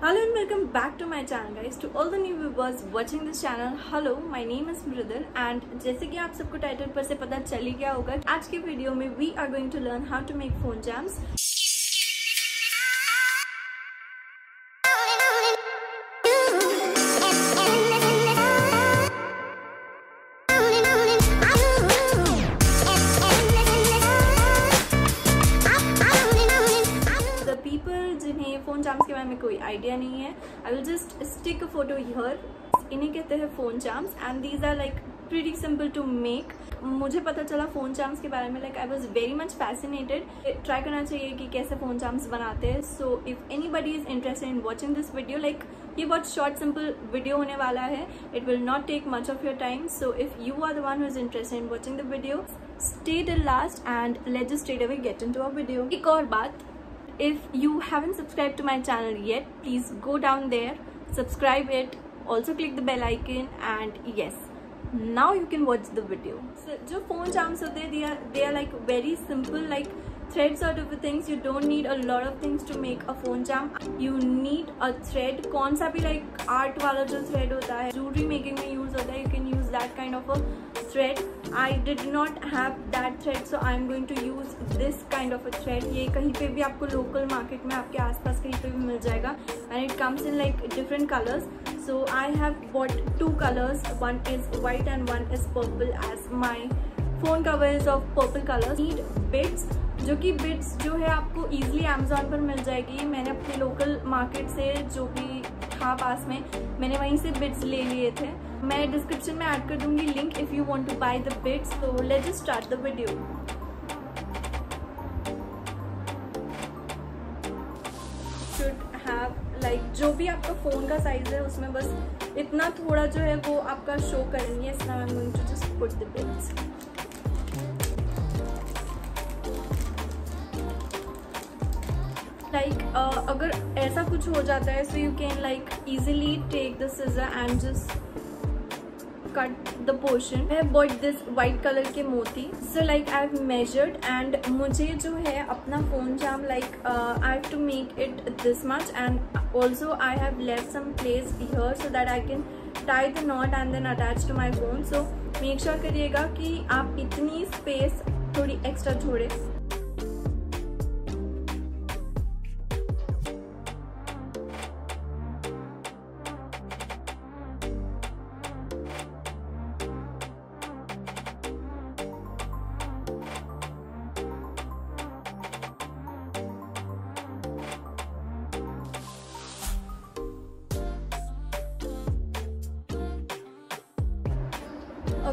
Hello and welcome back to my channel guys. To all the new viewers watching this channel, hello, my name is Mridul and जैसे कि आप सबको title पर से पता चल ही गया होगा आज के वीडियो में we are going to learn how to make phone jams. People जिन्हें फ़ोन जाम्स के बारे में कोई आइडिया नहीं है I will just stick a photo here इन्हें कहते हैं phone jams and these are like pretty simple to make मुझे पता चला फ़ोन चाम्स के बारे में like I was very much fascinated try करना चाहिए कि कैसे फ़ोन चाम्स बनाते हैं. So if anybody is interested in watching this video like ये बहुत शॉर्ट सिंपल वीडियो होने वाला है. It will not take much of your time so if you are the one who is interested in watching the video stay last and let just straight away get into a video एक और बात if you haven't subscribed to my channel yet please go down there subscribe it also click the bell icon and yes now you can watch the video. So jo phone charms hote they are they are like very simple like thread sort of things. You don't need a lot of things to make a phone charm. You need a thread. kaun like art wala jo thread hota hai jewelry making me use hota hai you can use that kind of a thread I did not have that thread so I am going to use this kind of a thread ये कहीं पे भी आपको local market में आपके आसपास कहीं पे भी मिल जाएगा and it comes in like different colors so I have bought two colors one is white and one is purple as my phone cover is of purple colors need bits जो कि bits जो है आपको easily Amazon पर मिल जाएगी मैंने अपने local market से जो भी था पास में मैंने वहीं से बिट्स ले लिए थे मैं डिस्क्रिप्शन में ऐड कर दूँगी link if you want to buy the bits तो let just start the video should have like जो भी आपका फ़ोन का साइज़ है, उसमें बस इतना थोड़ा जो है वो आपका शो करेंगे। इस now I am going to just put the bits like अगर ऐसा कुछ हो जाता है so you can like easily take the scissor and just cut the portion I have bought this white color के मोती so like I've measured and मुझे जो है अपना phone jam like uh, I have to make it this much and also I have left some place here so that I can tie the knot and then attach to my phone so make sure करिएगा कि आप इतनी space थोड़ी extra छोड़े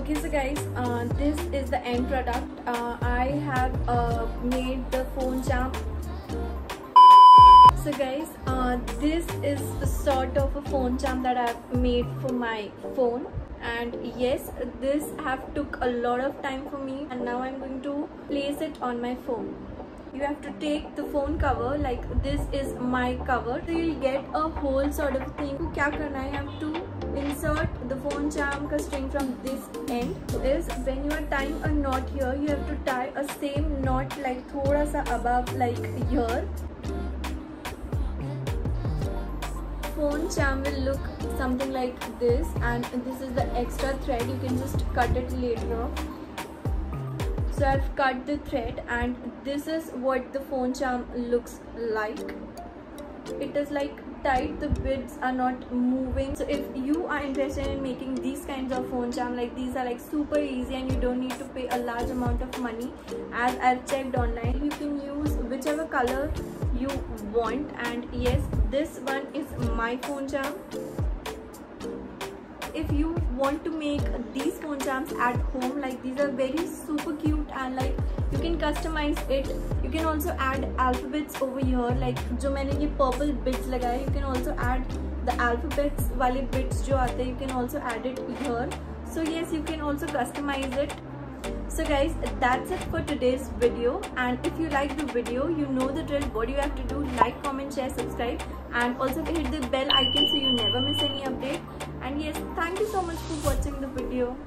okay so guys uh, this is the end product. Uh, i have uh, made the phone charm. So guys uh, this is the sort of a phone charm that i've made for my phone. And yes this have took a lot of time for me. And now i'm going to place it on my phone. You have to take the phone cover like this is my cover. So you'll get a whole sort of thing. Kya karna hai? You have to insert the phone charm string from this end is when you are tying a knot here you have to tie a same knot like thoda sa above like here. Phone charm will look something like this and this is the extra thread. You can just cut it later so I've cut the thread and this is what the phone charm looks like. It is like tight the bits are not moving. So if you are interested in making these kinds of phone charm like these are like super easy and you don't need to pay a large amount of money as I've checked online you can use whichever color you want. And yes this one is my phone charm if you want to make these phone charms at home like these are very super cute and like you can customize it you can also add alphabets over here like जो मैंने ये purple bits लगाए you can also add the alphabets वाले bits जो आते हैं you can also add it here so yes you can also customize it so guys that's it for today's video. And if you like the video you know the drill. What you have to do like comment share subscribe. And also hit the bell icon so you never miss any update. And yes thank you so much for watching the video